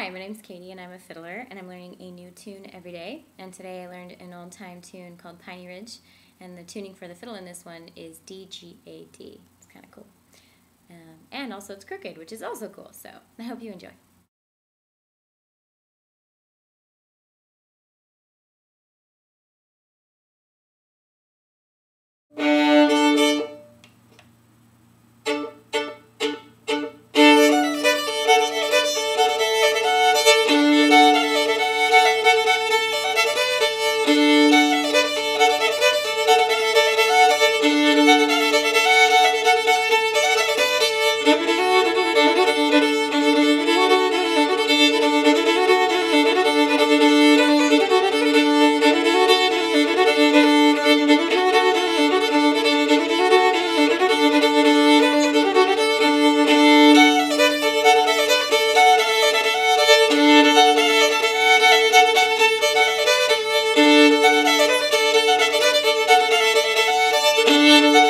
Hi, my name's Katie and I'm a fiddler and I'm learning a new tune every day. And today I learned an old time tune called Piney Ridge and the tuning for the fiddle in this one is D G A D. It's kind of cool. Um, and also it's crooked, which is also cool. So I hope you enjoy. thank you.